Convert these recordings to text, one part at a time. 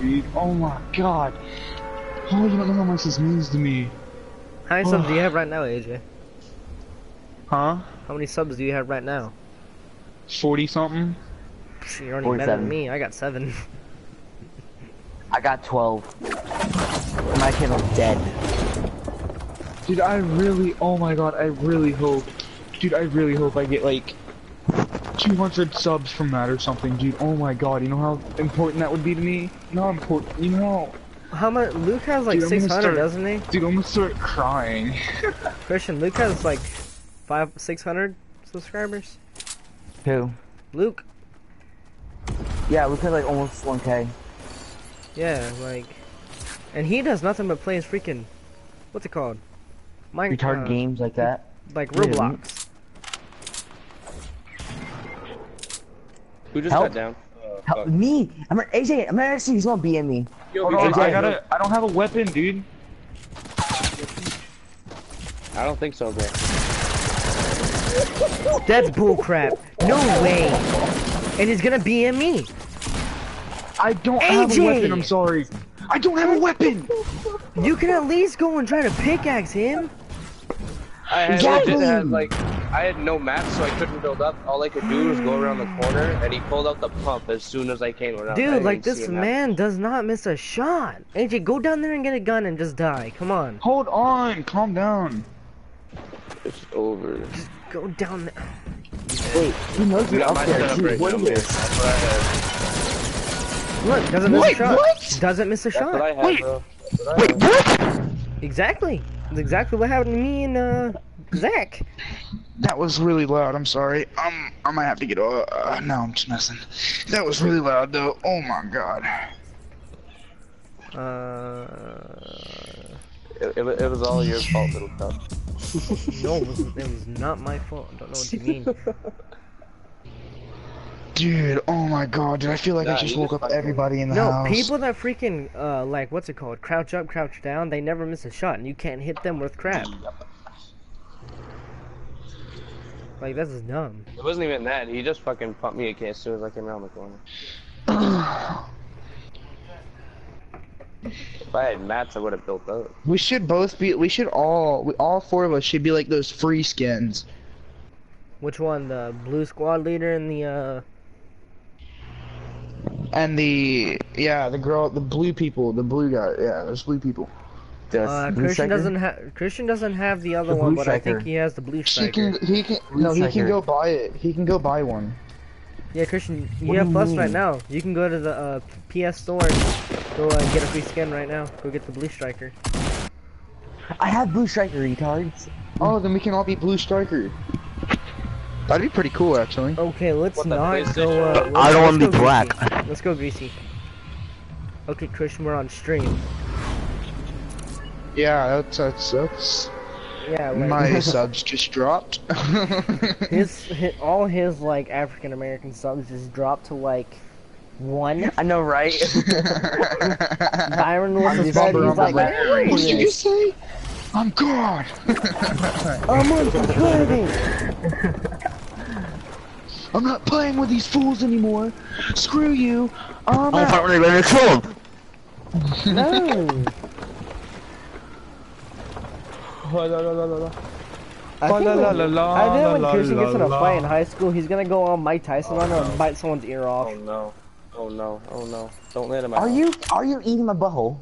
dude. Oh my god. Oh, you don't know how much this means to me. How many subs do you oh. have right now, AJ? Huh? How many subs do you have right now? 40 something? Psh, You're only better than 47. me. I got seven. I got 12. My channel's dead. Dude, I really, oh my god, I really hope, dude, I really hope I get like 200 subs from that or something, dude. Oh my god, you know how important that would be to me? You know how important, you know How much? Luke has like Dude, 600, start- doesn't he? Dude, I'm gonna start crying. Christian, Luke has like five, 600 subscribers. Who? Luke, Yeah, we played like almost 1k. yeah, like, and he does nothing but play his freaking, what's it called? Mine, Retarded uh, games like that. like Yeah. Roblox. Who just Help. got down? Oh, Help fuck. me! I'm a, AJ, I'm gonna see he's gonna BM me. Yo, Hold AJ, I gotta, I don't have a weapon, dude. I don't think so, bro. That's bullcrap. No way. And he's gonna BM me. I don't have a weapon, I'm sorry. I don't have a weapon! You can at least go and try to pickaxe him. I had, legit had like I had no map, so I couldn't build up. All I could do was go around the corner, and he pulled out the pump as soon as I came around. Dude, like this see him man does not miss a shot. AJ, go down there and get a gun and just die. Come on. Hold on, calm down. It's over. Just go down there. Wait, he knows You you're up there. setup Dude, right what now, is man. this? That's what I had. Look, doesn't miss Wait, a shot. what? Doesn't miss a That's what I shot. had, Wait. bro. What I Wait, what? Exactly. That's exactly what happened to me and uh Zach. That was really loud, I'm sorry. Um, I might have to get, uh, uh no, I'm just messing. That was really loud, though. Oh my god. Uh, It, it, it was all your fault, little cup. no, it was, it was not my fault. I don't know what you mean. Dude, oh my god, dude, I feel like Nah, I just woke just up everybody in the No, house. people that freaking uh like what's it called? Crouch up, crouch down. They never miss a shot, and you can't hit them with crap. Like that's just dumb. It wasn't even that. He just fucking pumped me a again as soon as I came around the corner. If I had mats, I would have built up. We should both be, we should all, we, all four of us should be like those free skins. Which one? The blue squad leader and the uh And the, yeah, the girl, the blue people, the blue guy, yeah, there's blue people. Does uh Blue Christian Striker? doesn't have Christian doesn't have the other The one, blue but I think he has the blue He striker. can, he can, Blue no, he can go buy it. He can go buy one. Yeah, Christian, you What have you plus right now. You can go to the uh, PS store and go uh, get a free skin right now. Go get the blue striker. I have Blue Striker, retards. Oh, then we can all be blue striker. That'd be pretty cool, actually. Okay, let's What, not go. Uh, let's, I don't wanna be go black. Greasy. Let's go greasy. Okay, Christian, we're on stream. Yeah, that's, that's, that's, Yeah, like my subs just dropped. his, his all his like African American subs just dropped to like one. I know, right? Byron was I'm He's like, back. "Where What is did you say? I'm God. I'm unsubscribing. I'm not playing with these fools anymore. Screw you. I'm I'll out. fight when they're ready to kill him. No. Oh, no, no, no, no, no. I think, la, la, when, la, I think la, when la, Christian la, gets in a la. fight in high school, he's gonna go on Mike Tyson oh, on no. and bite someone's ear off. Oh no. Oh no. Oh no. Don't let him out. Are you are you eating my butthole?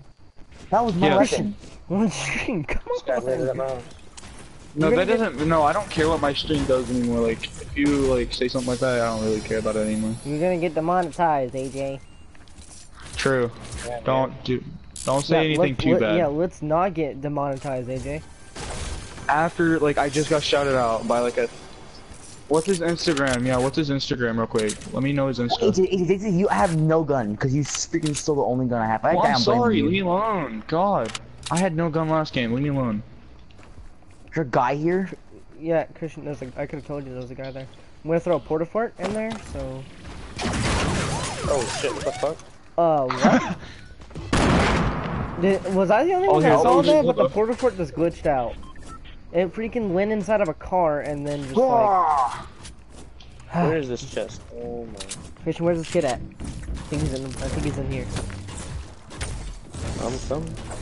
That was my Yeah. weapon. On stream, come This guy landed at my house. No, that doesn't. No, I don't care what my stream does anymore. Like, if you like say something like that, I don't really care about it anymore. You're gonna get demonetized, AJ. True. Yeah, Don't do. Don't say Yeah, anything too bad. Yeah, let's not get demonetized, AJ. After like I just got shouted out by like a. What's his Instagram? Yeah, what's his Instagram real quick? Let me know his Insta. AJ, AJ, AJ, you have no gun because you freaking stole the only gun I have. I oh, Well, think I'm I'm sorry. you. Leave me alone. God, I had no gun last game. Leave me alone. There's a guy here. Yeah, Christian, there's a, I could have told you there was a guy there. I'm gonna throw a Port-a-Fort in there, so. Oh shit! What the fuck? Uh, what? Did, was I the only Oh, one that yeah, saw oh, that? But the the- Port-a-Fort just glitched out. It freaking went inside of a car and then just like. Where is this chest? Oh my. Christian, where's this kid at? I think he's in. I think he's in here. I'm coming.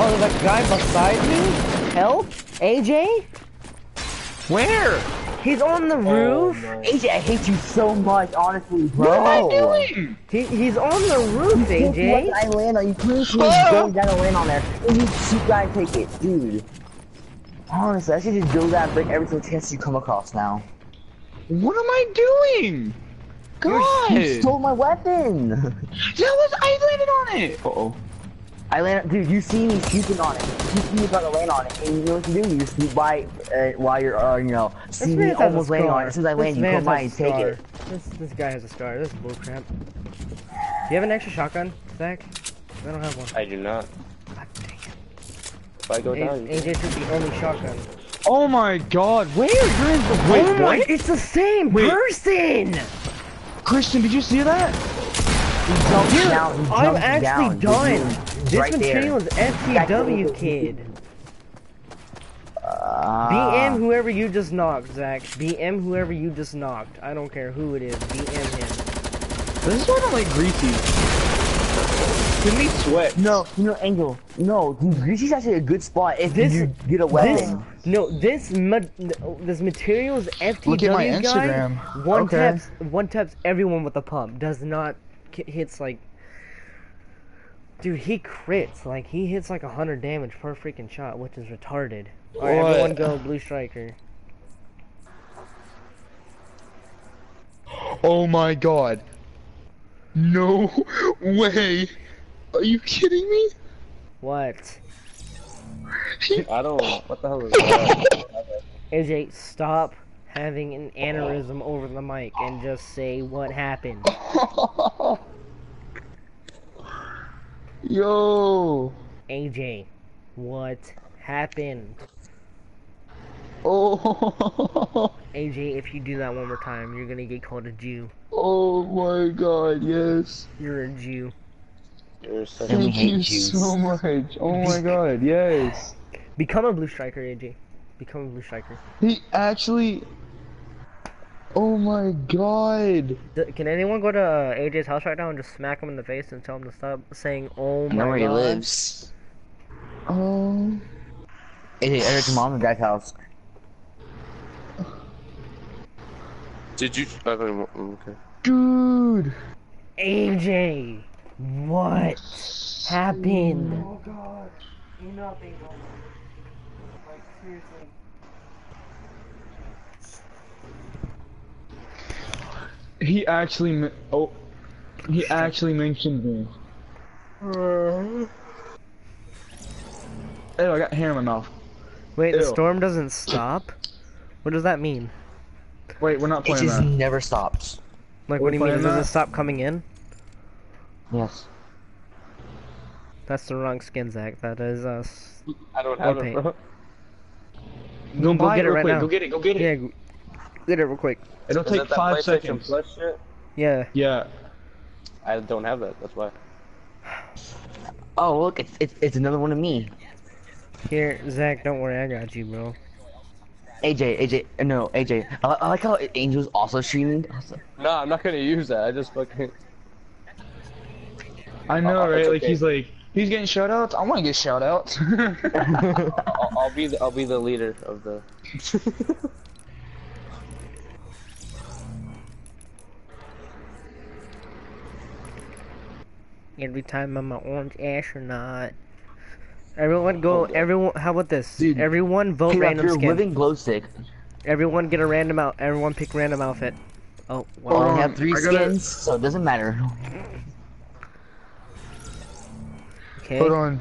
Oh, there's a guy beside me? Help? AJ? Where? He's on the roof? AJ, I hate you so much, honestly, bro. What am I doing? He, he's on the roof, What AJ. I land on? You couldn't see me Oh! going down and land on there. And you shoot that and take it, dude. Honestly, I should just build that and break every single chance you come across now. What am I doing? God! You stole my weapon! That was I landed on it. Uh oh. I land, dude. You see me shooting on it. You see me about to land on it, and you know what you do? You just scoot by uh, while you're, uh, you know, see me man has a almost landing on it. As soon as I This land, you man come by and a take it. This, this guy has a scar. This is bullcrap. Do you have an extra shotgun, Zach? I don't have one. I do not. God dang it. If I go A- down, you AJ took the only shotgun. Oh my God! Where? You're in the wait. oh my! what? It's the same Wait. person. Christian, did you see that? He jumped Dude, down. He I'm actually down, done. Dude. This right material there. is FTW, kid. Uh, BM whoever you just knocked, Zach. BM whoever you just knocked. I don't care who it is. BM him. This is why I don't like greasy. Give me sweat. No, no, Angel. No, dude, Greasy's actually a good spot if This- you get a This no, this ma- this material is FTW Look at my guy. Instagram. One Okay. taps one taps everyone with a pump. Does not hits like. Dude, he crits like he hits like a hundred damage per freaking shot, which is retarded. Alright, everyone go blue striker. Oh my God. No way. Are you kidding me? What? I don't. What the hell is that? AJ, stop having an aneurysm over the mic and just say what happened. Yo. AJ, what happened? Oh. AJ, if you do that one more time, you're gonna get called a Jew. Oh my God. Yes. You're a Jew. You're such Thank hate you Jews. so much. Oh my God. Yes. Become a blue striker, AJ. Become a blue striker. He actually. Oh my God. D- can anyone go to uh, AJ's house right now and just smack him in the face and tell him to stop saying, "Oh I my know where he God"? lives. Oh. Hey, Eric's mom and dad's house. Did you? Okay. okay. Dude. AJ, what happened? Oh God. Nothing. Like seriously. He actually. me- Oh. He actually mentioned me. Uh-huh. Ew, I got hair in my mouth. Wait, the storm doesn't stop? What does that mean? Wait, we're not playing It just that. never stops. Like, We're what do you mean? playing Does it stop coming in? Yes. That's the wrong skin, Zach. That is us. I don't have it, bro. Go, Go buy get it real right quick. now. Go get it. Go get it. Yeah, g- get it real quick. It'll Is take that that five PlayStation seconds. Plus shit? Yeah. Yeah. I don't have that. That's why. Oh, look, it's, it's, it's another one of me. Here, Zach, don't worry, I got you, bro. AJ, AJ, uh, no, AJ. I, I like how Angel's also streaming. No, I'm not gonna use that. I just fucking. I know, Oh, right? Like okay. he's like, he's getting shout outs. I want to get shout outs. I'll, I'll be the. I'll be the leader of the. Every time I'm an orange astronaut. Everyone go, Oh, everyone, how about this? Dude. Everyone vote Hey, Rock, random you're skin. living glow stick. Everyone get a random out, everyone pick random outfit. Oh, oh I wow. only have three I gotta- skins, so it doesn't matter. Okay. Hold on.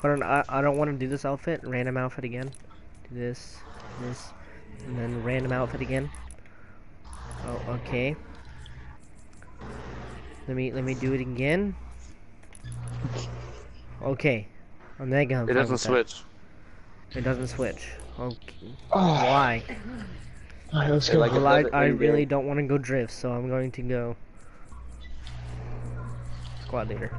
Hold on, I, I don't want to do this outfit. Random outfit again. Do this, this, and then random outfit again. Oh, okay. Let me let me do it again. Okay. I'm mega. I'm It doesn't with that. switch. It doesn't switch. Okay. Oh, Why? Alright, let's go. like- Well, I, I really don't want to go drift, so I'm going to go squad leader.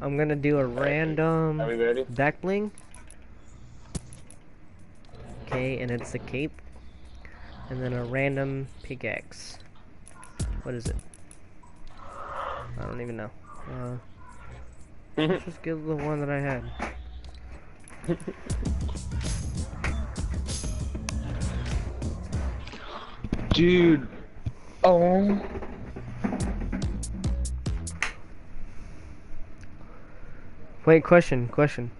I'm gonna do a random Are back bling. Okay, and it's a cape. And then a random pickaxe. What is it? I don't even know. Uh, let's just give the one that I had. Dude. Oh. Wait, question, question.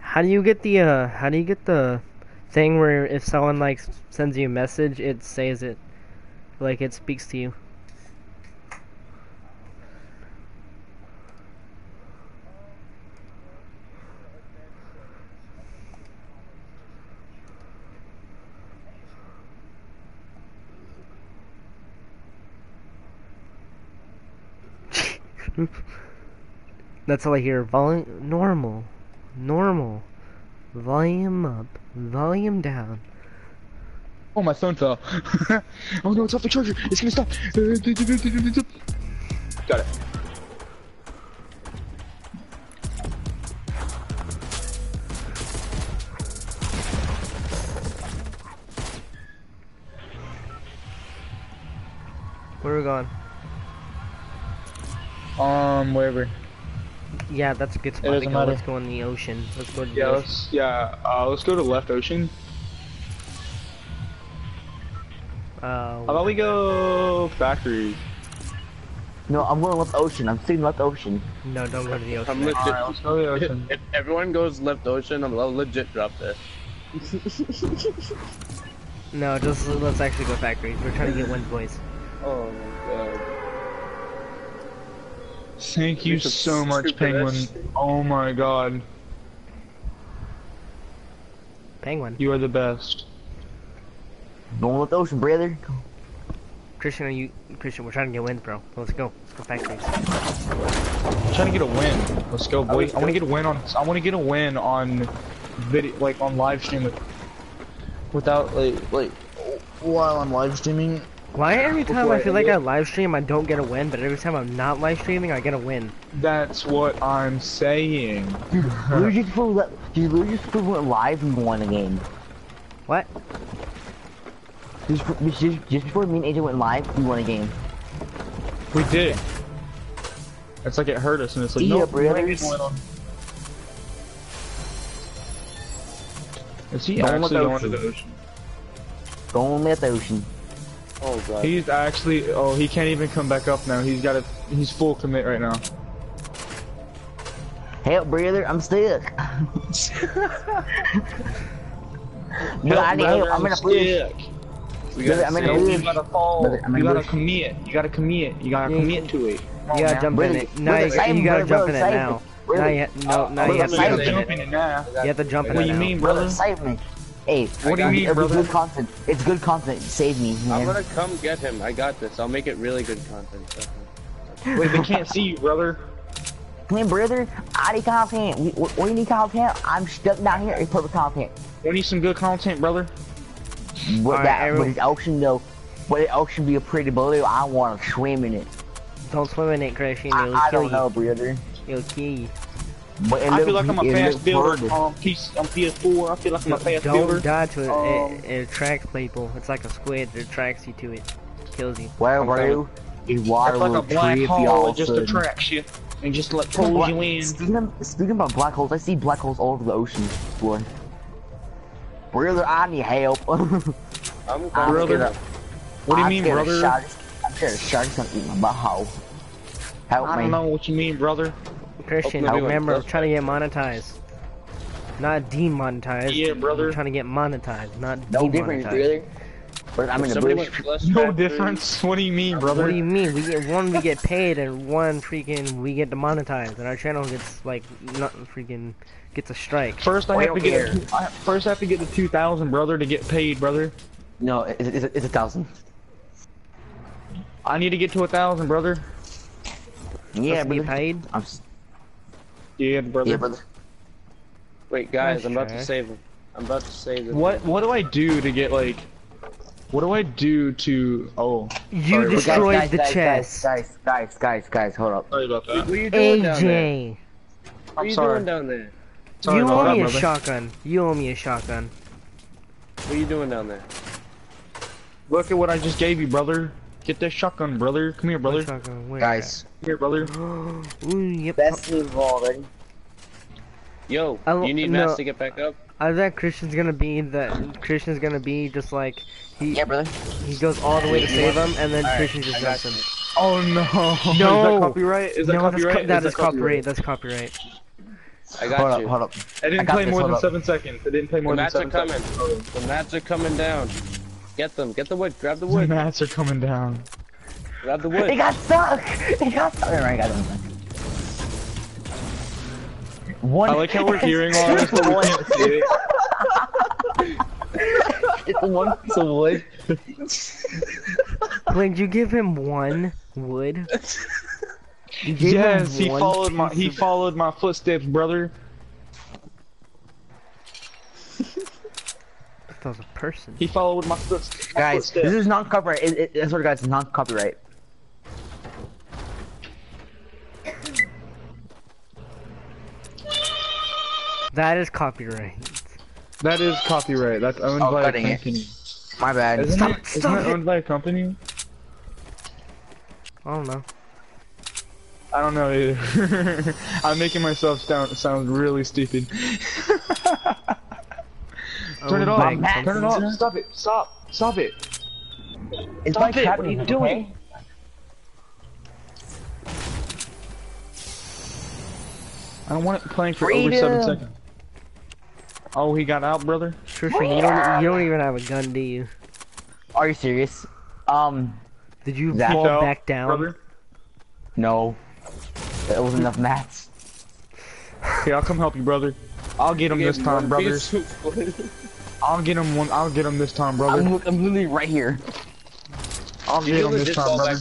How do you get the uh how do you get the thing where if someone like sends you a message it says it like it speaks to you? That's all I hear. Vol normal, normal, volume up, volume down. Oh, my phone fell. oh no, it's off the charger. It's gonna stop. Got it. Where are we going? Um, wherever. Yeah, that's a good spot to doesn't go. matter. Let's go in the ocean. Let's go to the Yeah, ocean. let's yeah. Uh, let's go to left ocean. Uh, How about we go factory? No, I'm going left ocean. I'm seeing left ocean. no, don't go to the ocean. I'm ocean. legit. Alright, let's go to the ocean. If everyone goes left ocean, I'm I'll legit drop this. No, just let's actually go factory. We're trying to get wind boys. Thank you so much, Penguin. this. Oh my god, Penguin. you are the best. Going left ocean, brother. Christian, are you Christian? We're trying to get wind, bro. Let's go. Let's go factory. I'm trying to get a win. Let's go, boy. I want to get a win on. I want to get a win on video, like on live stream with, without like like while I'm live streaming. Why every time I I feel like I live stream I don't get a win, but every time I'm not live streaming I get a win. That's what I'm saying. Literally just before we let, just literally just before we went live, we won a game. What? Just, just, just, just before me and AJ went live, we won a game. We did. It's like it hurt us, and it's like See ya, no, brothers. Is he Going actually with going ocean. to the ocean? Going the ocean. Oh god. He's actually. Oh, he can't even come back up now. He's got a. He's full commit right now. Help, brother, I'm stuck. no, I need help. I'm in a bush. We gotta I'm in a save- bush. You gotta fall. Brother, I'm in you gotta bush. commit. You gotta commit. You gotta Yeah. commit to it. You gotta now. jump Brother, in it. No, brother, you, save you gotta brother, jump in it now. me. Brother. Now you, no, Uh, now brother, you have to jump in it. now. You have to jump in it now. What do you mean, Brother, brother? save me. Hey, What do you um, mean, brother? good content. It's good content. Save me, I'm gonna come get him. I got this. I'll make it really good content. Wait, they can't see you, brother. Come in, brother. I need content. We, we, we need content. I'm stuck down here. It's perfect content. We need some good content, brother. But Alright, that, everyone- but the ocean though, but the ocean be a pretty blue. I want to swim in it. Don't swim in it, Christian. I, It'll I kill don't know, brother. It'll kill you. But I feel like I'm a fast looks builder pretty. on PS on PS4. I feel like I'm a fast Don't builder. die to it. Um, it. It attracts people. It's like a squid. that attracts you to it. Kills you. Well, I'm bro, his water It's like a black hole. y'all It just sudden. attracts you and just like pulls you in. Speaking of, speaking about black holes, I see black holes all over the ocean floor. Brother, I need help. I'm I'm I'm Brother, scared of- What do you I'm mean, scared of brother? Sharks. I'm scared of sharks gonna eat my butthole. Help I me. don't know what you mean, brother. Christian, Hope everyone remember, I'm trying to get monetized. Not demonetized. Yeah, brother. I'm trying to get monetized, not No difference, demonetized. brother. Brother, I'm in the Somebody bush. No factory. difference. What do you mean, brother? What do you mean? We get one, we get paid, and one freaking we get demonetized, and our channel gets like not freaking gets a strike. First, I We have to don't get. A, I, first, I have to get the two thousand, brother, to get paid, brother. No, it's, it's, it's a thousand. I need to get to a thousand, brother. Yeah, Supposed to be paid. I'm, s- Yeah, brother. yeah, brother. Wait, guys, Nice I'm about to save him. I'm about to save him. What What do I do to get like? What do I do to? Oh, You Sorry, but guys, destroyed guys, the guys, chest. Guys, guys, guys, guys, hold up. sorry about that. What are you doing down there? AJ, What are you sorry. doing down there? Sorry you about owe that, me a brother. shotgun. You owe me a shotgun. What are you doing down there? Look at what I just gave you, brother. Get that shotgun, brother. Come here, brother. What Come shotgun? Where Guys, here, brother. Ooh, yep. best team already. Yo, I will- you need no. mats to get back up? I bet Christian's gonna be that Christian's gonna be just like he Yeah, brother. he goes all the way to save him and then Alright, Christian just I jumps him. Oh no. Is No. that copyright? Is that no, that's copyright? co- that is is copyright. That's copyright. I got Hold up, you. hold up. I I didn't got play this, more than up. seven seconds. I didn't play more The than mats are seven coming. seconds. The mats are coming down. Get them. Get the wood. Grab the wood. The mats are coming down. Grab the It wood. got stuck! It got stuck! Alright, I got it. One. I like how we're hearing all this, but we One- can't see it. It's one piece of wood. Wait, did you give him one wood? You gave him Yes, he followed my he followed my footsteps, brother. That was a person. He followed my footsteps. Guys, footsteps. this is not copyright. It, it, I swear to God, it's not copyright. That is copyright. that is copyright. That's owned Oh, by a cutting it. company. My bad. Isn't Stop it? it, Isn't stop it it. owned by a company? I don't know. I don't know either. I'm making myself sound sound really stupid. Turn it Oh, off. my Matt. Turn it off. Stop it. Stop. Stop it. It's Stop my it. What are you doing? okay? I don't want it playing for over seven seconds. Oh, he got out, brother. Christian, you don't you don't even have a gun, do you? Are you serious? Um, Did you fall Fell, back down? brother. no. There wasn't enough mats. Okay, I'll come help you, brother. I'll get him this time, one brothers. piece of wood. I'll get him one. I'll get him this time, brother. I'm, I'm literally right here. I'll you get him this time, brother.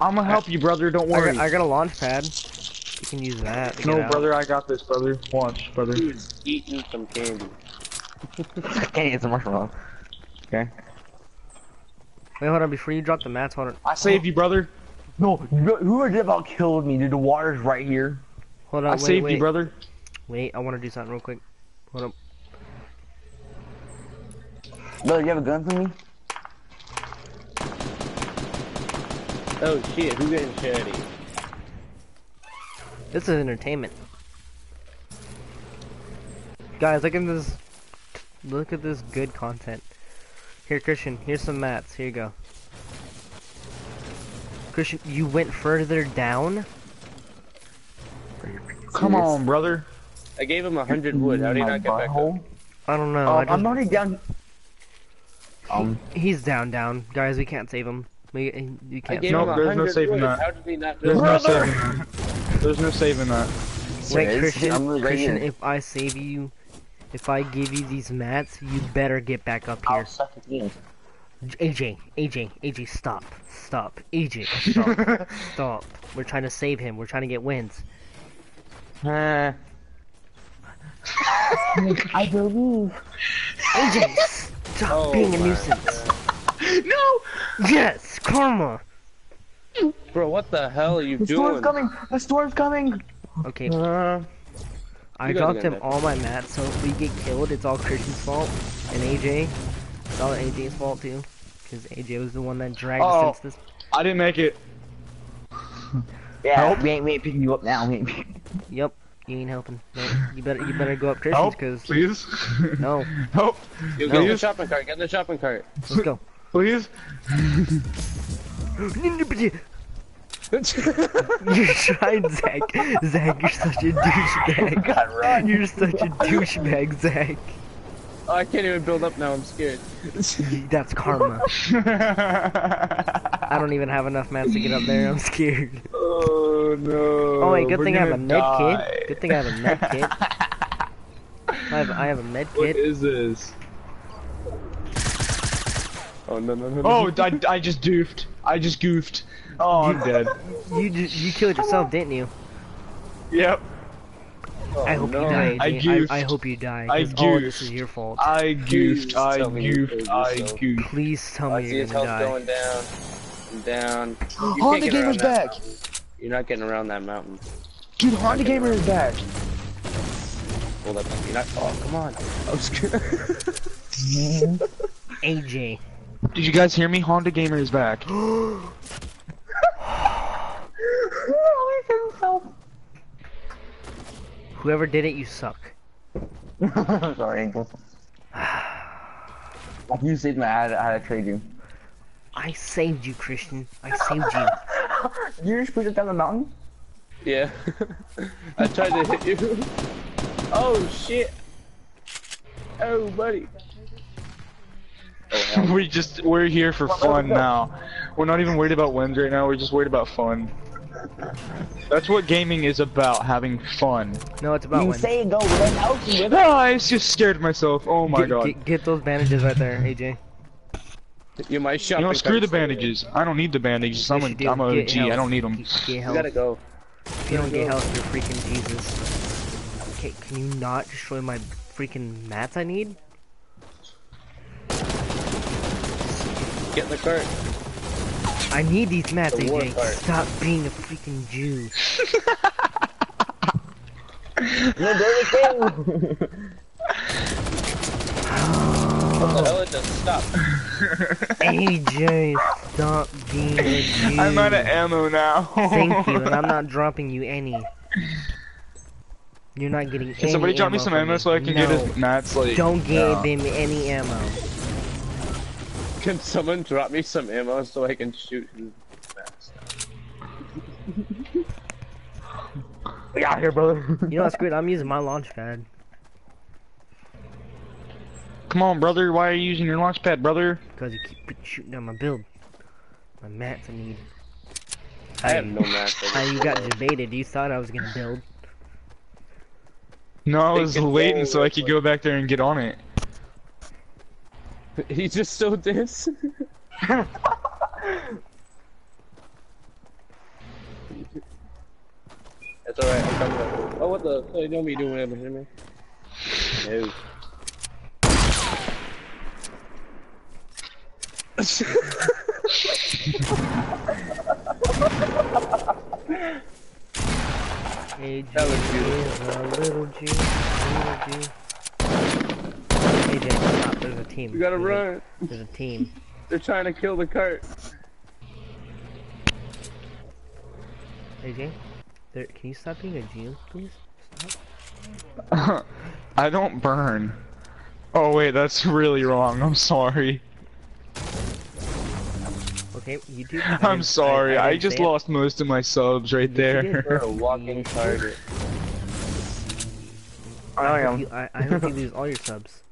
I'm gonna help you, brother. Don't I worry. got, I got a launch pad. You can use that. To no, get out. brother, I got this, brother. Watch, brother. Dude's eating some candy. Can't a some marshmallow. Okay. Wait, hold on. Before you drop the mats, hold on. I saved you, brother. No, who- whoever did about killed me, dude. The water's right here. Hold on. I wait, saved wait. you, brother. Wait, I want to do something real quick. Hold up. Brother, you have a gun for me? Oh shit, who getting shitty? This is entertainment. Guys, look at this. Look at this good content. Here, Christian. Here's some mats. Here you go. Christian, you went further down. Come on, brother. I gave him a hundred wood. How did he not get back up? I don't know. Um, I just, I'm already down. Um, he's down, down. Guys, we can't save him. We, we can't. gave save Nope, there's no saving wood. that. How did he not There's build no saving that. There's no saving that. Wait, serious? Christian. I'm really right Christian, if I save you, if I give you these mats, you better get back up here. I'll here. suck again. AJ, AJ, AJ, stop, stop, AJ, stop, stop. We're trying to save him. We're trying to get wins. Uh, I believe. AJ, stop Oh being a my nuisance. No. Yes, karma. Bro, what the hell are you The doing? storm's coming. The storm's coming. Okay, Uh, I dropped him all my mats, so if we get killed, it's all Christian's fault. And AJ, it's all AJ's fault too. Because AJ was the one that dragged Oh. us into this. I didn't make it. Yeah, Help. we ain't, we ain't picking you up now. We ain't pick- Yep, you ain't helping. No, you better, you better go up Christian's, Help, because please. no, Help, Yo, get in the shopping cart. Get in the shopping cart. let's go. please. You're trying, Zach. Zach, you're such a douchebag. God, run. You're such a douchebag, Zach. oh, I can't even build up now. I'm scared. That's karma. I don't even have enough mats to get up there. I'm scared. Oh no. Oh wait, good we're thing I have a med die. kit. Good thing I have a med kit. I have I have a med What kit. is this? Oh no no no. no. Oh, I, I just doofed. I just goofed. Oh, I'm dead. You ju- you killed yourself, didn't you? Yep. I hope oh, no. you die, I AJ. I, goofed. I hope you die. I 'cause all this is your fault. I goofed. I tell me goofed. I goofed. Please tell me see you're his gonna health die. going down. and Down. You Honda can't get around Gamer's back. mountain. You're not getting around that mountain. Dude, Honda Gamer is back. Hold up. You're not. Oh, come on. I'm scared. AJ. Did you guys hear me? Honda Gamer is back. Whoever did it, you suck. Sorry, Angel. you saved me. I had, I had to trade you. I saved you, Christian. I saved you. You just pushed it down the mountain? yeah. I tried to hit you. Oh shit. Oh, buddy. Oh, hell. we just we're here for fun now. We're not even worried about wins right now. We're just worried about fun. That's what gaming is about, having fun. No, it's about you win. say go right now, you with. Ah, I just scared myself. Oh my get, god. Get, get those bandages right there, AJ. You might shop. You know, screw the bandages. I don't need the bandages. I'm Yes, a, you. I'm a Get G. I don't need them. Get, get You gotta go. If you don't get health, you're freaking Jesus. Okay, can you not destroy my freaking mats I need? Get in the cart. I need these mats, The AJ. Stop being a freaking Jew. No, do the thing. What? It doesn't stop. AJ, stop being a Jew. I'm out of ammo now. Thank you, and I'm not dropping you any. You're not getting Can any somebody drop me some ammo me. so I can no. get his mats? Like, Don't give no. him any ammo. Can someone drop me some ammo so I can shoot his mask? Get out here, brother. You know what's great? I'm using my launch pad. Come on, brother. Why are you using your launch pad, brother? Because you keep shooting down my build. My mats I need. I have no mask. How you got debated? You thought I was gonna build. No, I was waiting so I could go back there and get on it. He just so this. That's alright, I'm coming up. Oh, what the? Oh, don't be doing whatever, hear me? No. AJ That was beautiful. is a little G, little G. AJ, stop. There's a team. We gotta There's a- run. There's a team. They're trying to kill the cart. AJ, there. Can you stop being a a G, please? Stop. I don't burn. Oh wait, that's really wrong. I'm sorry okay? YouTube. I'm sorry, I, I just lost it. most of my subs right there. You're a walking target. I, am. You, I, I hope you lose all your subs.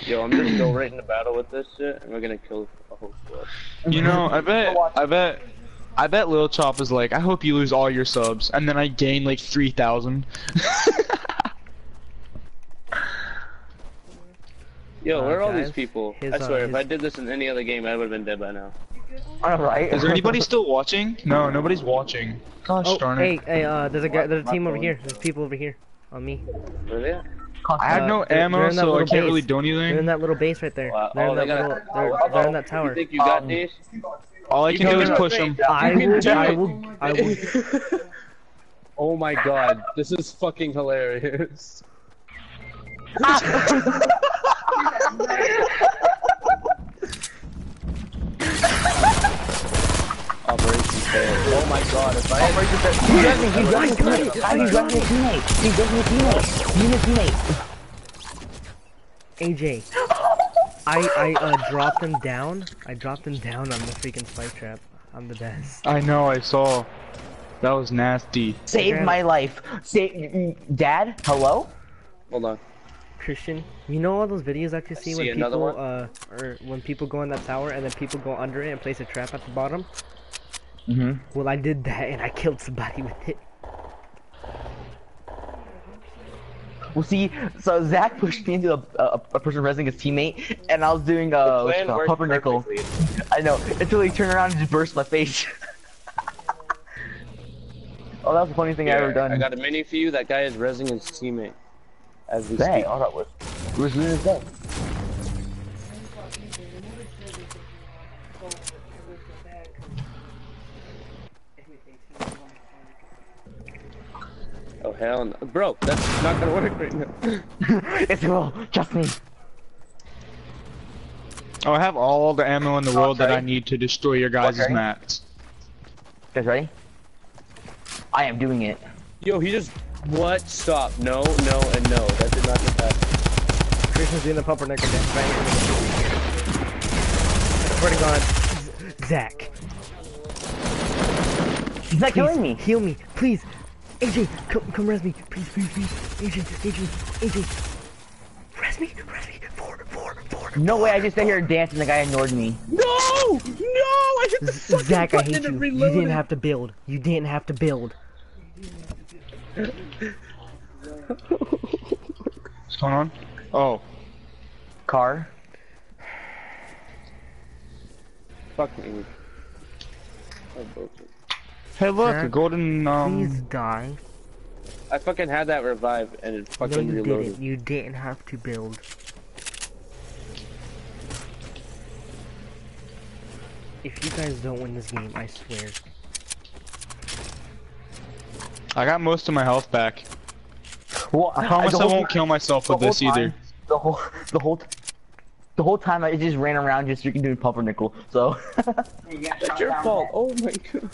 Yo, I'm gonna go right into battle with this shit, and we're gonna kill a whole squad. You know, I bet, I bet, I bet Lil Chop is like, I hope you lose all your subs, and then I gain like 3,000. Yo, Uh, where are all these people? his, I uh, swear, if his- I did this in any other game, I would have been dead by now. Alright. Is there anybody still watching? No, nobody's watching. Gosh Oh, darn hey, it. hey, uh, there's a guy, there's a team over here. There's people over here. On me. Where they at? I have uh, no they're- they're ammo, so I can't really base. do They're in anything. that little base right there. Wow. They're Oh, in they that got. little, they're, they're in that tower. You think you got Um, this? All I You can do is push them. I You can will, do I will, I will. oh my god, this is fucking hilarious. Operation failed. Oh my god, if I had He's dressing, he's dressing a teammate. How he's got a teammate? He's dressing a teammate. He's a teammate. AJ. I, I, uh, dropped them down. I dropped them down on the freaking spike trap. I'm the best. I know, I saw. That was nasty. Saved my life. Save, Dad, hello? Hold on. Christian, you know all those videos that you see, see when people, one? uh, or when people go in that tower and then people go under it and place a trap at the bottom? Mm-hmm. Well, I did that and I killed somebody with it. Well, see, so Zach pushed me into a, a, a person resing his teammate, and I was doing uh, what's it Plan called, worked pumpernickel. I know until he turned around and just burst my face. Oh, that was the funniest thing I ever done. I got a mini for you. That guy is resing his teammate. As we Dang, speak. oh, that was. Where's Luna's dead? Oh hell no. Bro, that's not gonna work right now. it's cool. Trust me. Oh, I have all the ammo in the oh, world that I need to destroy your guys' Okay. mats. Guys ready? I am doing it. Yo, he just what? Stop. No, no, and no. That did not get that. Christian's doing the pumpernickel dance. Bang. I swear to God, Zach, He's not killing me. heal me, please. AJ, come, come res me, please, please, please. AJ, AJ, AJ, res me, res me. Four, four, four. No way, I just sat here and danced and the guy ignored me. No! No! I hit the fucking Zach, I hate and you. it You didn't have to build. You didn't have to build. What's going on? Oh, Car. Fuck me. Oh, bullshit. hey look, a Zach, golden Please um. die. I fucking had that revive and it fucking No, fucking you reloaded. didn't. You didn't have to build. If you guys don't win this game, I swear. I got most of my health back. Well, I promise I won't time- kill myself with whole this either. The whole, the whole, the whole time I just ran around just freaking doing pumpernickel. So. That's your fault. Oh my god.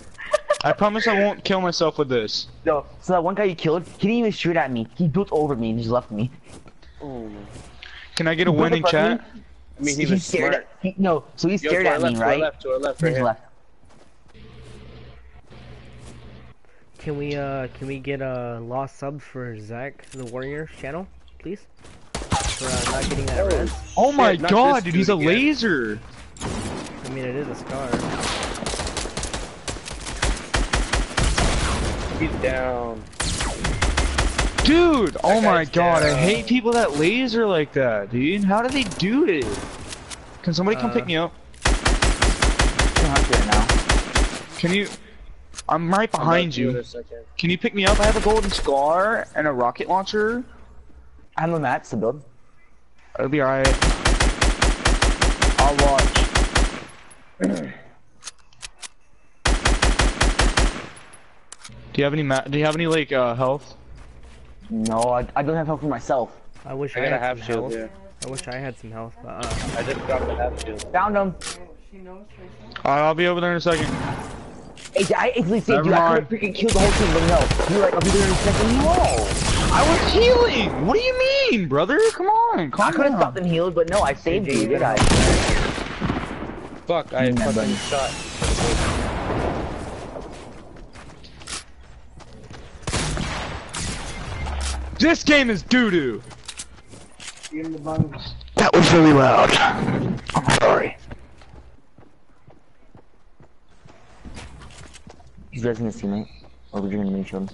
I promise I won't kill myself with this. No, so that one guy you killed, he didn't even shoot at me. He built over me and just left me. Oh. Can I get a He built winning above me. chat? I mean, he was stared smart. At, he, no, so he Yo, stared to our at left, me, to our right? left, to our left, right his here. left. Can we uh can we get a uh, lost sub for Zach the Warrior channel, please? For uh, not getting that res. Oh Shit, my not god, dude, dude he's a again. laser. I mean it is a scar. He's down. Dude, oh my guy's god, I hate people that laser like that, dude. How do they do it? Can somebody come Uh, pick me up? I'm not there now. Can you? I'm right I'm behind about you. Can you pick me up? I have a golden scar and a rocket launcher. I have no mats to build. I'll be alright. I'll watch. Do you have any ma- Do you have any like uh, health? No, I, I don't have health for myself. I wish I, I had half some shield health. I wish I had some health, but uh I just dropped a half shield. Found him. I'll be over there in a second. Hey, I instantly saved Never you. I mind. could have freaking killed the whole team, but no. You were like, I'll be there in a second. No. I was healing. What do you mean, brother? Come on, I could have stopped them healed, but no, I saved you, did I? Fuck, I Mm, fucking buddy. shot. This game is doo doo. That was really loud. I'm sorry. He's resing his teammate. Oh, or we're doing a mini shield.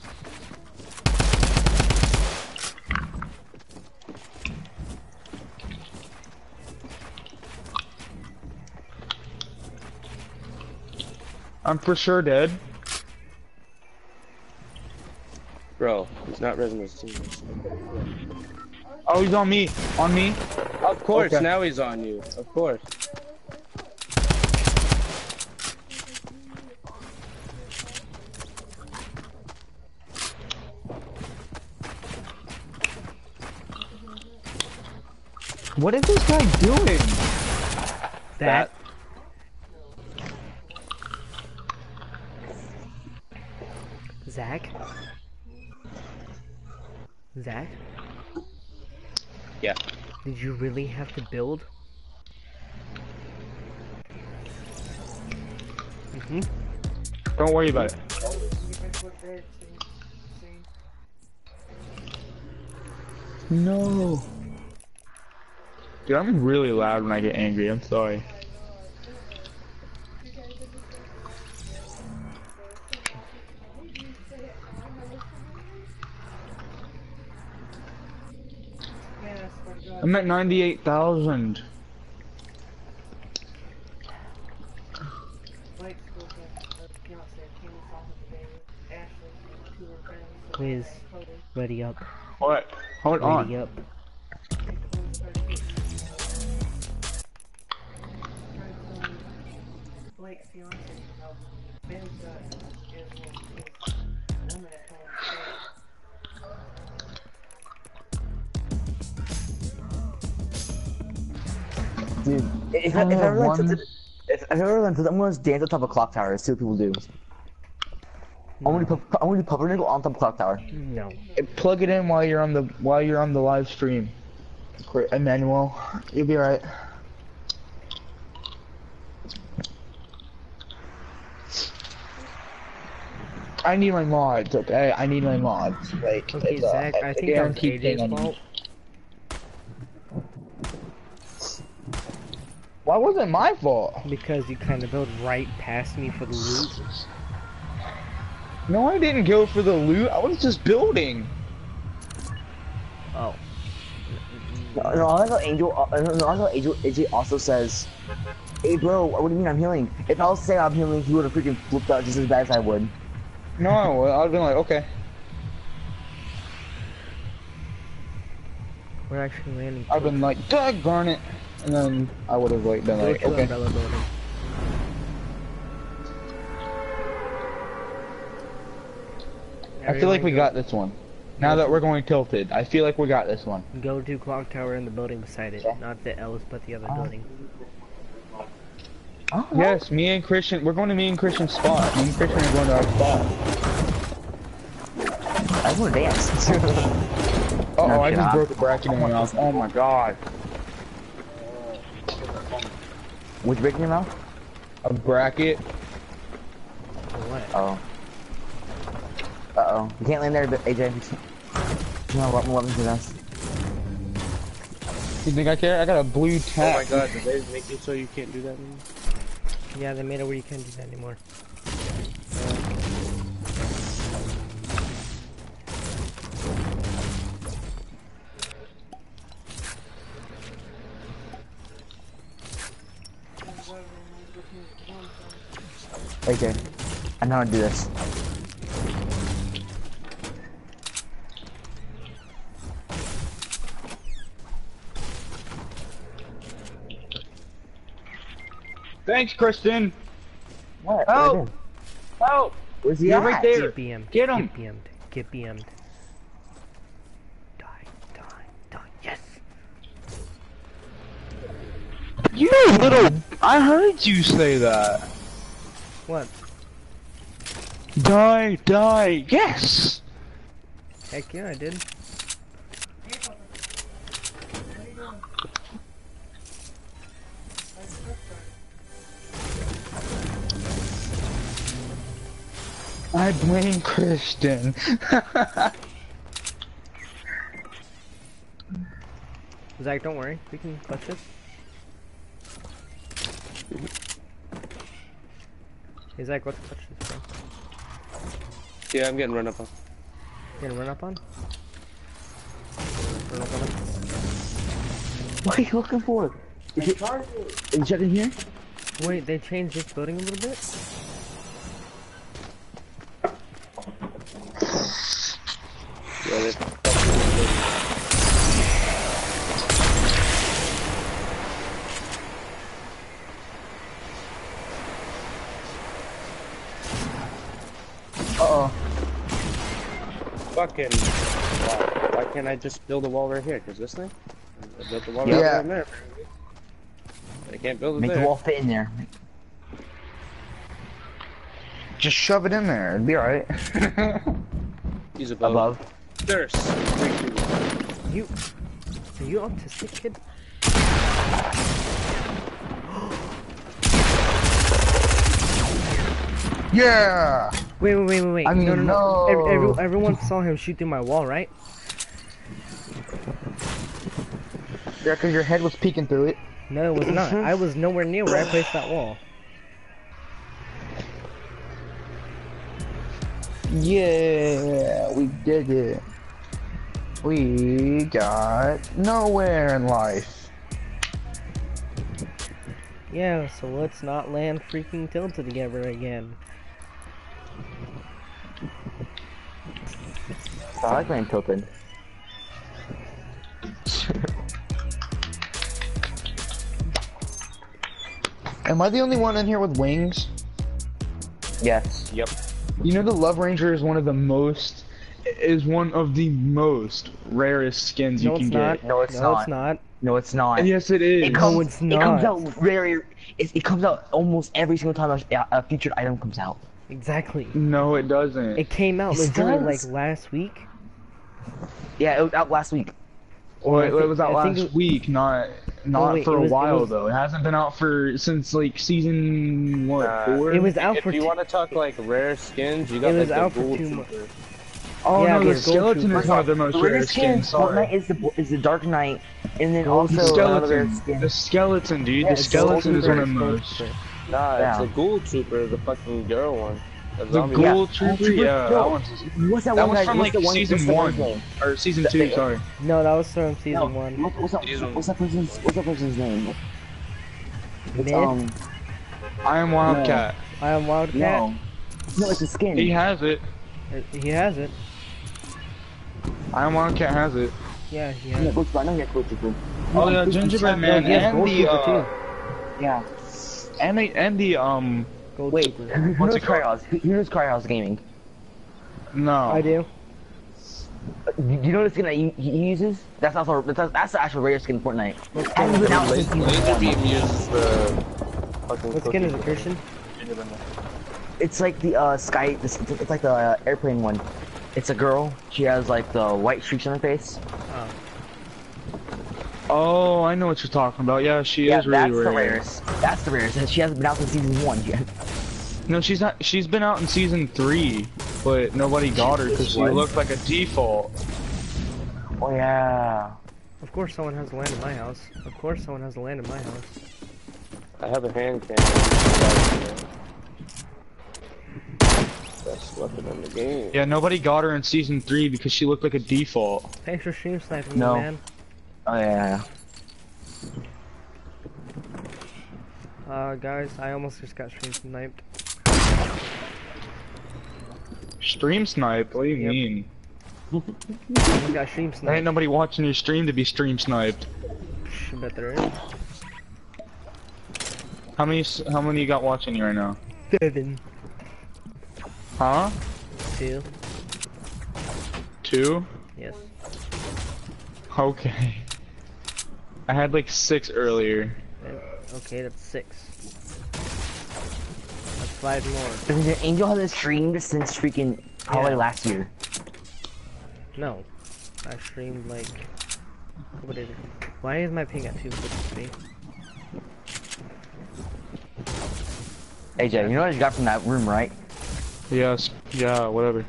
I'm for sure dead. Bro, he's not resing his team. Oh, he's on me. On me. Of course, Okay. now he's on you. Of course. What is this guy doing? that Zach? Zach? Yeah. Did you really have to build? Mm-hmm. Don't worry about it. No. Dude, I'm really loud when I get angry. I'm sorry. I'm at 98,000. Quiz. Ready up. What? Hold Ready on. up. I if, if have everyone one- says it, if, if everyone says I'm gonna dance on top of clock tower, and see what people do. I'm gonna do, pu- I'm gonna do pumpernickel on top of clock tower. No. Plug it in while you're on the while you're on the live stream. Great, Emmanuel, you'll be right. I need my mods, okay? I need my mods. Like, Okay, it's, uh, Zach, I a think that was guaranteed thing I AJ's fault. Why was it my fault? Because you kind of built right past me for the loot. No, I didn't go for the loot. I was just building. Oh. No, no, I like how Angel, uh, no, no, I like how Angel, AJ also says, Hey bro, what do you mean I'm healing? If I was saying I'm healing, he would have freaking flipped out just as bad as I would. No, I would. I'd been like, okay. We're actually landing. I've been like, darn it. And then I would have like been Go like, okay. umbrella building. I feel like we got this one. Now that we're going tilted, I feel like we got this one. Go to clock tower in the building beside it, Okay. not the L's, but the other Oh. building. Oh, Yes, me and Christian, we're going to me and Christian's spot. Me and Christian are going to our spot. I just want to dance. Uh oh, I just off. broke a bracket in my mouth. Oh my god. Would you break in your mouth? A bracket? For what? Oh. Uh oh. You can't land there, but AJ. Come on, weapon, weapon to us. You think I care? I got a blue tag. Oh my god, did they make it so you can't do that anymore? Yeah, they made it where you can't do that anymore. AJ. I know how to do this. Thanks, Kristen. What? Oh! Where's he? Oh, Where's he You're at? right there. Get BM'd. Get 'em. Get BM'd. Get BM'd. Die, die, die. Yes! you little. I heard you say that. What? Die, die. Yes. Heck yeah, I did. I blame Christian. Zach, don't worry. We can clutch this. Hey Zach, let's clutch this, bro. Yeah, I'm getting run up on. You gonna run up on? Run up on him? What are you looking for? Is it, is it, are you checking here? Wait, they changed this building a little bit? Yeah, they Uh-oh. Fucking wall. Why can't I just build a wall right here? Cause this thing? I built the wall Yeah. right there. I can't build it Make there. the wall fit in there. Just shove it in there. It'd be alright. He's above. Above. There's. You... Are you autistic, kid? yeah. Wait, wait, wait, wait, wait. I mean, no, no, no. No. every- everyone saw him shoot through my wall, right? Yeah, cause your head was peeking through it. No, it was not. I was nowhere near where I placed that wall. Yeah, we did it. We got nowhere in life. Yeah, so let's not land freaking tilted together again. I like playing tilted. Am I the only one in here with wings? Yes. Yep. You know the Love Ranger is one of the most is one of the most rarest skins No, you can it's get. No, it's no, not. it's not. No, it's not. Yes, it is. It comes, it's It comes out very. It, it comes out almost every single time a, a featured item comes out. Exactly. No, it doesn't. It came out It literally like last week. Yeah, it was out last week. well, I it, think- was out I last it- week, not not wait, for a was- it while was- though. It hasn't been out for since like season what Uh, four? It was out If for If you want to talk like rare skins, you got was like out the for gold two mo- trooper. oh yeah, no, the skeleton is one of the most The rare rarest skin skins. Fortnite Sorry. is the is the Dark Knight, and then Gold The also another rare skeleton, skin. the skeleton, dude. Yeah, the skeleton is one of the Trooper. most. Nah, Yeah. it's the Ghoul Trooper, the fucking girl one. The The zombie Yeah. trooper, Trooper- yeah, no. that one's What's that, that one one's guy? from what's like one, season what's one or season two. the- Sorry. No, that was from season No, one. what- what's that? Season- What's that person's? What's that person's name? It's um. I am Wildcat. I am Wildcat. No. No, it's a skin. He has it. He has it. I am Wildcat has it. Yeah, he Yeah, has it. Ghoul Trooper. I know he has Ghoul Trooper. Oh yeah, Gingerbread Man he and the uh, too. Yeah. And the and the um Gold Wait, What's knows it called? Cryhouse? Who who knows Cryhouse Gaming? no. I do. Do you know the skin that he, he uses? That's also that's, that's the actual rare skin in Fortnite. What Hasn't skin, been out since Laser, Lazarbeam uses the fucking. what skin is it, Christian? It's like the uh sky. It's, it's like the uh, airplane one. It's a girl. She has like the white streaks on her face. Oh. Oh, I know what you're talking about. Yeah, she yeah, is really that's the rare. rarest. That's the rarest. And she hasn't been out since season one yet. No, she's not. She's been out in season three, but nobody got her because she What? looked like a default. Oh yeah. Of course someone has to land in my house. Of course someone has to land in my house. I have a hand cannon. Best weapon in the game. Yeah, nobody got her in season three because she looked like a default. Thanks for stream sniping No. man. Oh yeah. Uh, guys, I almost just got stream sniped. Stream snipe? What do you Yep. mean? I got stream There ain't nobody watching your stream to be stream sniped. I bet there is. How many? How many you got watching you right now? Seven. Huh? Two. Two? Yes. Okay. I had like six earlier. Okay, that's six. That's five more. Doesn't Angel hasn't streamed since freaking probably Yeah. last year. No. I streamed like. What is it? Why is my ping at 253? AJ, you know what you got from that room, right? Yes. Yeah. Whatever.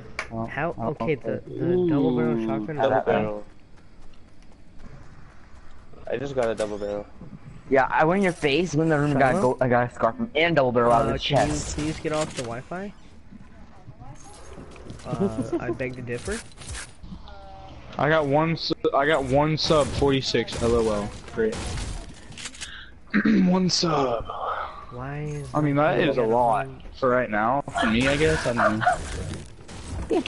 How? Okay, the, the double barrel shotgun. Double barrel. I just got a double barrel. Yeah, I went in your face, went in the room, and got a, go- I got a scarf from and double barrel out of Uh, the can you chest. please get off the Wi-Fi? Uh, I beg to differ. I got one. su- I got one sub. Forty-six. LOL. Great. one sub. Why is? I mean, my that ping is a lot one- for right now. For me, I guess. I don't know.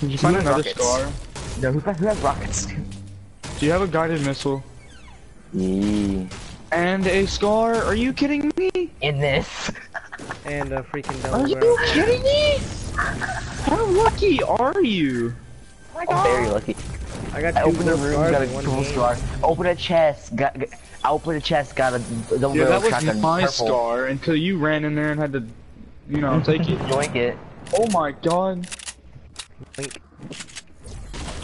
Did you find another rockets. scar? No, who, who has rockets? Do you have a guided missile? Yeah. And a scar? Are you kidding me? In this. And a freaking Are you kidding me? How lucky are you? Oh, I'm very lucky. I got I two opened the gold room, got a in one triple game. scar. Open a chest, got, got I opened a chest, got a double Yeah, barrel that was my purple. scar until you ran in there and had to, you know, take it. Yoink it. Oh my god. Link.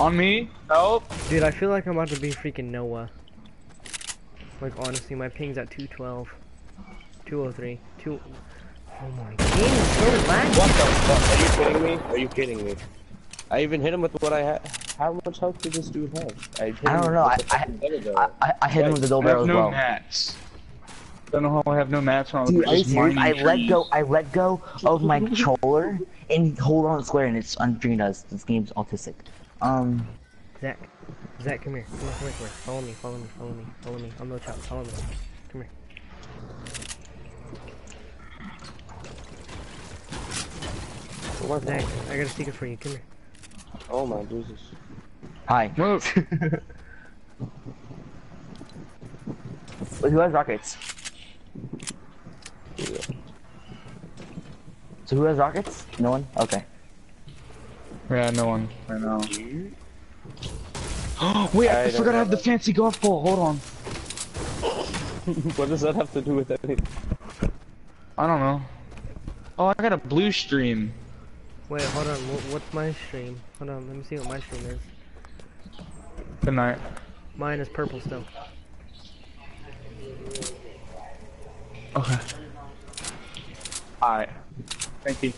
On me? Help. Dude, I feel like I'm about to be freaking Noah. Like honestly, my ping's at 212, 203, 2. Oh my god. so relaxed. What the fuck? Are you kidding me? Are you kidding me? I even hit him with what I had. How much health did this dude have? I, hit I don't know, with the I- I. I, I hit him with the double I barrel have as no well. mats. Don't know how I have no mats when I was Dude, are you just serious? mining I let go. I let go of my controller and hold on square, and it's unfreaking does. This game's autistic. Um. Zach, Zach, come here. Come come here, come here. Follow me, follow me, follow me, follow me. I'm no child. Follow me. Come here. What? Zach, I got a secret for you. Come here. Oh my Jesus. Hi. Move. who has rockets? So who has rockets? No one? Okay yeah, no one. I know. Wait, I, I forgot I know have the fancy golf ball. Hold on. what does that have to do with anything? I don't know. Oh, I got a blue stream. Wait, hold on. What, what's my stream? Hold on. Let me see what my stream is. Good night. Mine is purple still. Okay. Alright. Thank you.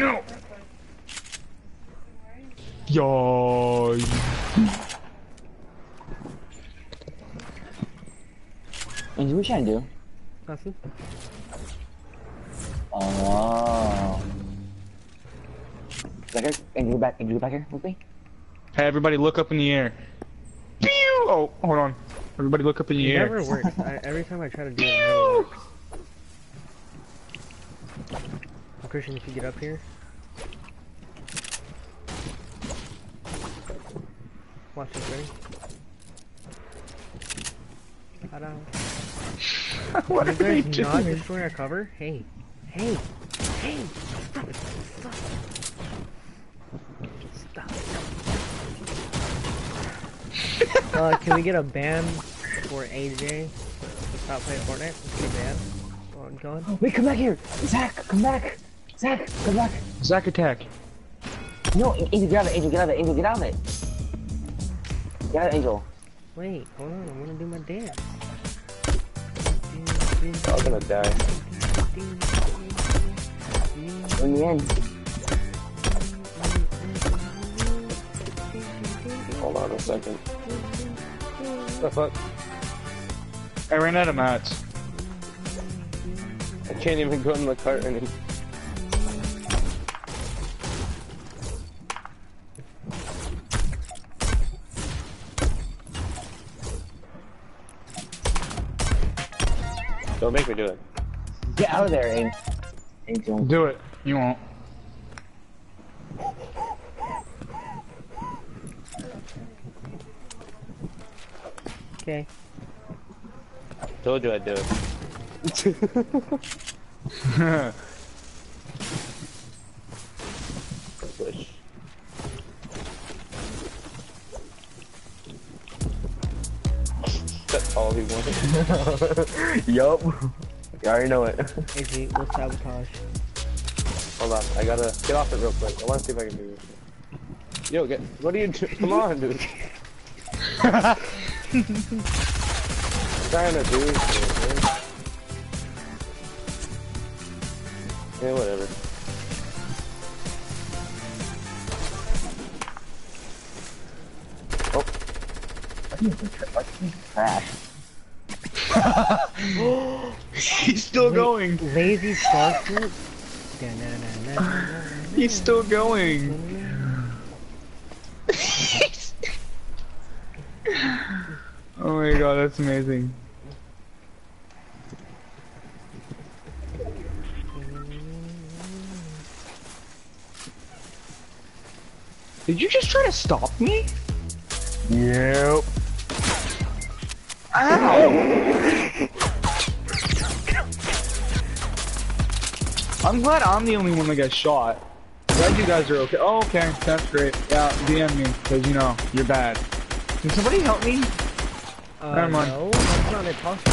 No. Yo. Angie, what oh, you trying to do? Nothing. Oh. Zachary, Angie, get back, Angie, get back here with me. Hey, everybody, look up in the air. Pew! Oh, hold on. Everybody, look up in the It air. never works. I, every time I try to do it, it never works. Christian, if you get up here. Watch this, ready? Ta-da. what You are they guys not doing? destroy our cover? Hey, hey, hey! Stop it! Stop! it! Stop! uh, can we get a ban for AJ to stop playing Fortnite? Let's get a ban on God. Wait, come back here! Zach, come back! Zach, come back! Zack attack. No, Angel, get out of it, Angel, get out of it, Angel, get out of it! Get out Angel. Wait, hold on, I wanna do my dance. I'm gonna die. In the end. Hold on a second. What The fuck? I ran out of mats. I can't even go in the cart anymore. Don't make me do it. Get out of there, Ang- Angel. Do it. You won't. Okay. Told you I'd do it. That's all he yup. You already know it. AJ, let's sabotage. Hold on, I gotta get off it real quick. I wanna see if I can do this. Yo, get. What are you doing? Come on, dude. I'm trying to do shit, man. Yeah, whatever. Oh. Trash. He's still going. Lazy Sparklet? He's still going. oh my god, that's amazing. Did you just try to stop me? Yep. Ow! I'm glad I'm the only one that got shot. Glad you guys are okay. Oh, okay, that's great. Yeah, DM me, because you know, you're bad. Can somebody help me? Uh, Never mind. no, that's not impossible.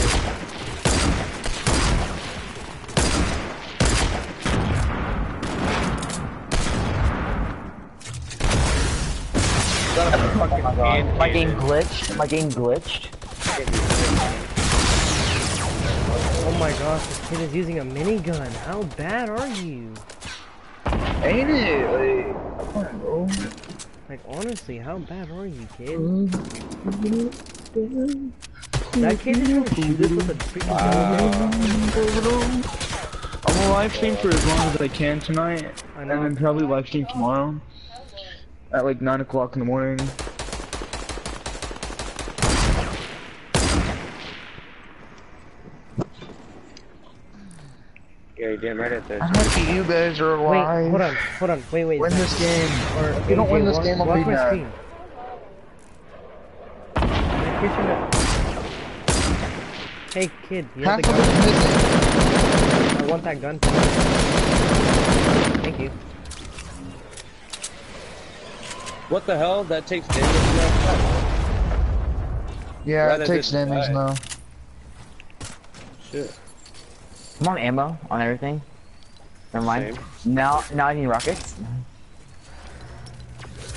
My game glitched. My game glitched. My gosh, this kid is using a minigun. How bad are you? Ain't it? Like, I don't know. Like, honestly, how bad are you, kid? Oh, that kid is gonna shoot us with a freaking gun. I'm gonna live stream for as long as I can tonight, I and then probably live stream tomorrow at like nine o'clock in the morning. Yeah, you damn right at there. I'm happy you guys are alive? Wait, hold on, hold on. Wait, wait. Win Zach. this game. Or If you don't AJ, win this walk- game, I'll be my mad. screen. Hey kid, you have Half the gun. I want that gun. Thank you. What the hell? That takes damage now? Yeah, Rather it takes damage die. now. Shit. I'm on ammo on everything. Never mind. Same. Now, now I need rockets.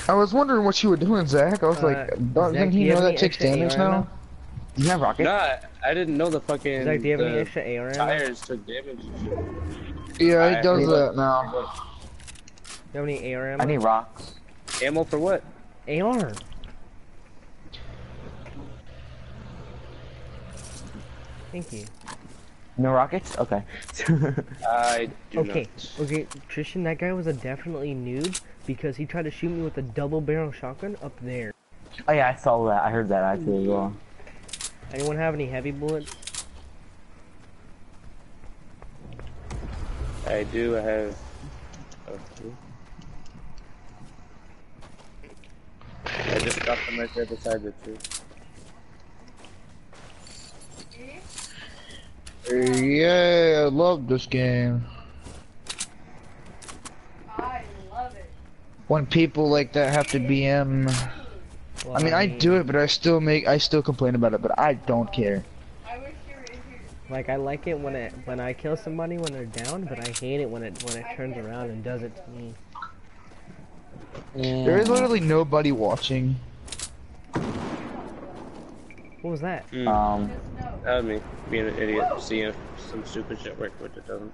I was wondering what you were doing, Zach. I was Uh, like, don't Zach, you you know that takes damage AR now? ammo? Do you have rockets? Nah, I didn't know the fucking Zach, do you have any the extra AR ammo? tires took damage. Yeah, I- it does I- that now. Do you have any AR ammo? I need rocks. Ammo for what? AR. Thank you. No rockets? Okay. I do Okay, not. okay, Tristan, that guy was a definitely noob because he tried to shoot me with a double barrel shotgun up there. oh yeah, I saw that. I heard that actually as well. Anyone have any heavy bullets? I do have. oh, I just got them right there beside the tree. Yeah, I love this game. I love it. When people like that have to BM. Well, I mean, I do it, but I still make, I still complain about it, but I don't care. I wish you were here. Like I like it when it when I kill somebody when they're down, but I hate it when it when it turns around and does it to me. There is literally nobody watching. What was that? Mm, Um, that was me being an idiot, seeing some stupid shit work, which it doesn't.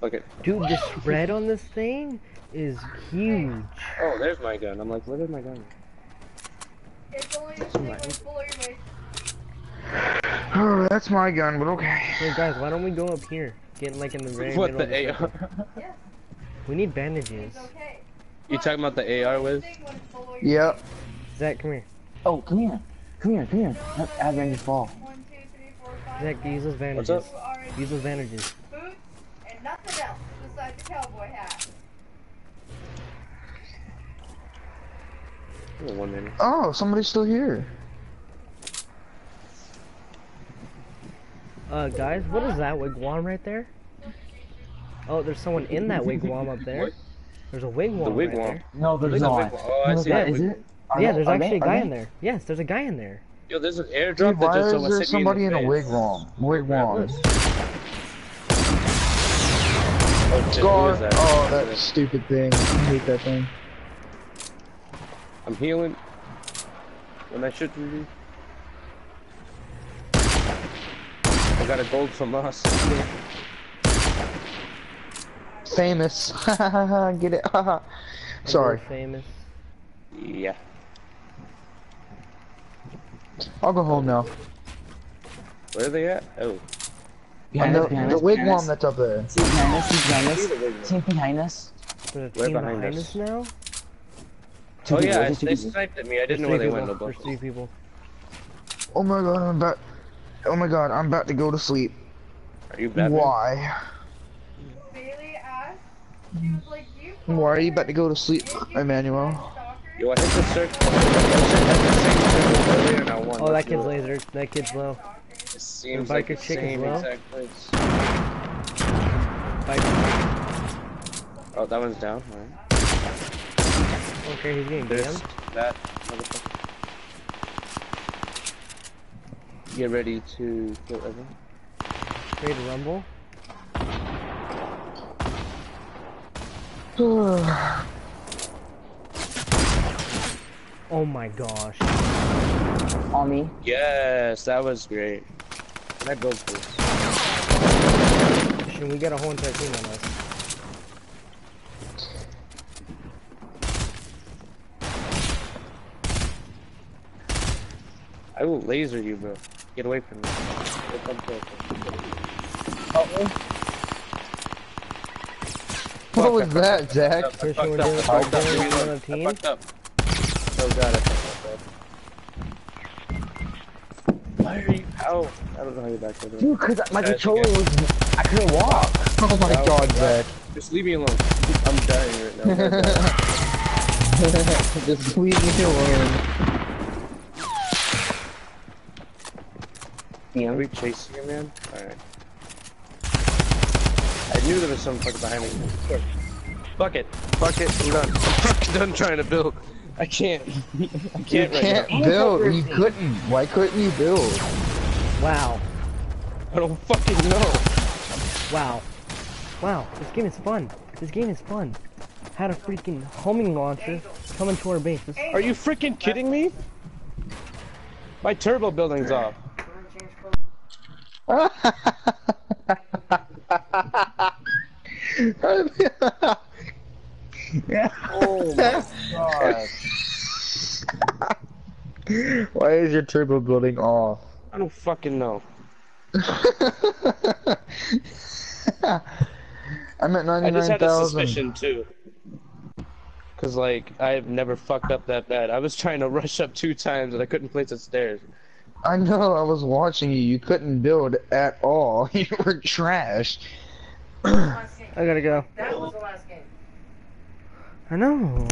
Fuck it. Dude, the spread on this thing is huge. Oh, there's my gun. I'm like, where's my gun? It's only a thing with fully made. Oh, that's my gun, but okay. Hey guys, why don't we go up here? Get like in the very What middle the of the circle. AR? Yes, We need bandages. okay. You talking about the AR with? Thing when it's below your Yep. Zach, come here. oh, come here. Come here, come here. Let Adrian just fall. One, two, three, four, five. Zach, use those What's up? You are in Use those bandages. boots and nothing else besides the cowboy hat. Oh, One minute. Oh, somebody's still here. Uh, guys, what is that wigwam right there? Oh, there's someone in that wigwam up there. What? There's a wigwam, The right wigwam. there. No, there's Look at not. the wigwam. Oh, I No, see there's the not. Is it? Are yeah, they- there's are actually they- a guy are in there. Yes, there's a guy in there. Yo, there's an airdrop Dude, that just is almost there hit me in somebody the in a face. wigwam? Wigwam. Look. Oh, shit, who Scar. is that? Oh, that stupid thing. I hate that thing. I'm healing. When I shouldn't be. I got a gold from us. Famous. Get it? Sorry. Famous. yeah. I'll go home now. Where are they at? Oh. Behind us, the, behind the us, behind wigwam us. that's up there. See behind us, see behind us. See behind us. There's a Where team behind behind us? us now. Two oh people, yeah, they people. sniped at me. I didn't know where they people. went. No There's three people. Oh my god, I'm about. Oh my god, I'm about to go to sleep. Are you Batman? Why? Bailey asked, she was like, you Why are you about to go to sleep, Emmanuel? Yo, I hit the circle. I hit the same circle earlier and I won. Oh, that kid's do laser. That kid's low. It seems The like biker the chick same well? exact place. Fight. Oh, that one's down. Alright. Okay, he's getting There's jammed. that motherfucker. Get ready to kill everyone. Ready to rumble. Oh my gosh. On me. Yes, that was great. Can I build this? Should we get a whole entire team on us? I will laser you, bro. Get away from me. Get up there. What was that, Zach? I fucked up, I fucked up, Oh god, I up, bro. Why are you Ow. I don't know how you back there. Dude, cause my Guys, controller was, I couldn't walk. Oh my Ow. god, Zach. Just leave me alone. I'm dying right now. I'm gonna. Just leave me alone. Are we chasing him, man? Alright. I knew there was some fucker behind me. Fuck it. Fuck it. I'm done. I'm done trying to build. I can't. I You can't right can't now. build. You couldn't. Why couldn't you build? Wow. I don't fucking know. Wow. Wow. This game is fun. This game is fun. Had a freaking homing launcher coming to our base. This Are you freaking kidding me? My turbo building's off. Oh my god. Why is your turbo building off? I don't fucking know. I'm at 99,000. I just had a 99,000. suspicion too. Cause like I've never fucked up that bad. I was trying to rush up two times and I couldn't place the stairs. I know, I was watching you. You couldn't build at all. You were trash. I gotta go. That was the last game. I know.